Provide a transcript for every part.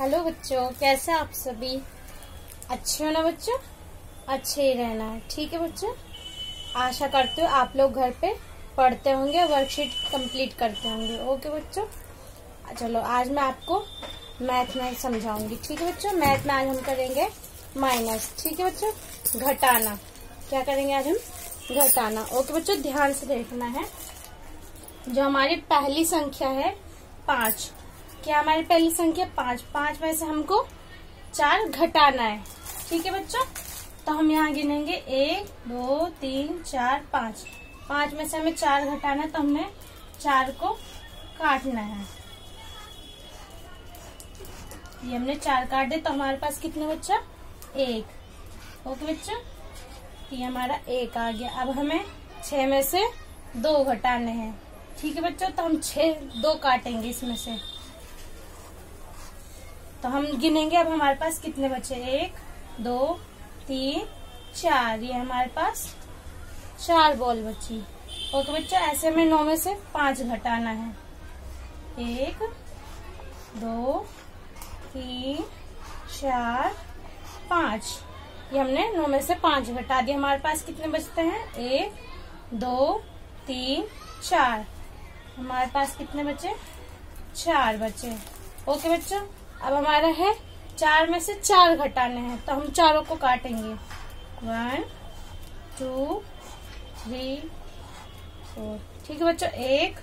Hello बच्चों, कैसे आप सभी? अच्छे हो ना बच्चों? अच्छे ही रहना है, ठीक है बच्चों? आशा करते हो आप लोग घर पे पढ़ते होंगे वर्कशीट कंप्लीट करते होंगे ओके बच्चों? चलो, आज मैं आपको मैथ में समझाऊँगी, ठीक है बच्चों? मैथ में आज हम करेंगे माइनस ठीक है बच्चों? घटाना। क्या करेंगे आज हम? घटाना। ओके बच्चों, ध्यान से देखना है। जो हमारी पहली संख्या है, पाँच। क्या हमारी पहली संख्या? पाँच। पाँच में से हमको चार घटाना है। ठीक है बच्चों? तो हम यहाँ गिनेंगे। एक, दो, तीन, चार, पाँच। पाँच में से हमें चार घटाना है तो हमें चार को काटना है। ये हमने चार काट दे तो हमारे पास कितने बच्चा? एक। ओके बच्चा? ये हमारा एक आ गया। अब हमें छह में से दो घटाने हैं। ठीक है बच्चों? तो हम छह, दो काटेंगे इसमें से। तो हम गिनेंगे, अब हमारे पास कितने बचे एक, दो, तीन, चार। ये हमारे पास चार बॉल बची। ओके बच्चों, ऐसे में नौ में से पाँच घटाना है। एक, दो, तीन, चार, पाँच। ये हमने नौ में से पाँच घटा दिया। हमारे पास कितने बचते हैं? एक, दो, तीन, चार। हमारे पास कितने बचे? चार बचे। ओके बच्चों अब हमारा है चार में से चार घटाने हैं तो हम चारों को काटेंगे। वन टू थ्री फोर ठीक है बच्चों, एक,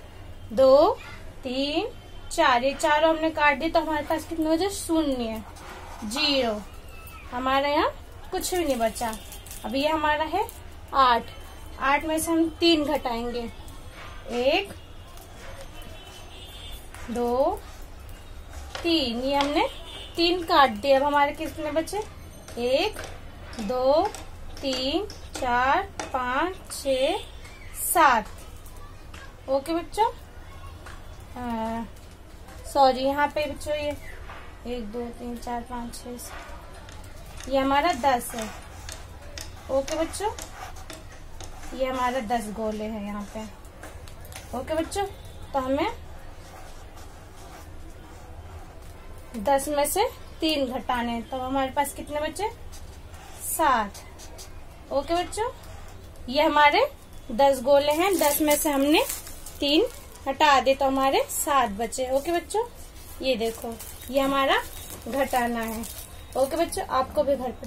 दो, तीन, चार। ये चारों हमने काट दिए तो हमारे पास कितने बचे शून्य। ज़ीरो। हमारे यहाँ कुछ भी नहीं बचा। अब ये हमारा है आठ। आठ में से हम तीन घटाएँगे। एक, दो तीन, ये हमने तीन काट दिए। अब हमारे कितने बचे? एक, दो, तीन, चार, पाँच छ सात। ओके बच्चों? सॉरी यहाँ पे बच्चों ये एक, दो, तीन, चार, पाँच छ ये हमारा दस है। ओके बच्चों? ये हमारा दस गोले हैं यहाँ पे। ओके बच्चों? तो हमें दस में से तीन घटाने तो हमारे पास कितने बचे? सात। ओके बच्चों? ये हमारे दस गोले हैं। दस में से हमने तीन हटा दे तो हमारे सात बचे। ओके बच्चों? ये देखो, ये हमारा घटाना है। ओके बच्चों, आपको भी घर पर